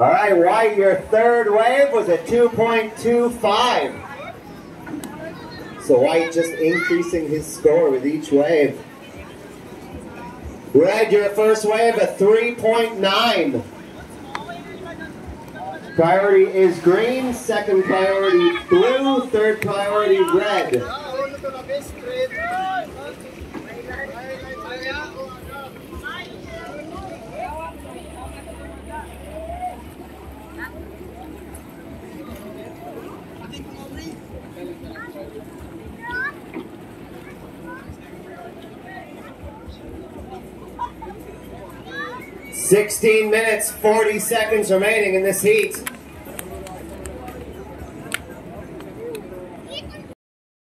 All right, White, your third wave was a 2.25. So White just increasing his score with each wave. Red, your first wave, a 3.9. Priority is green, second priority blue, third priority red. 16 minutes, 40 seconds remaining in this heat.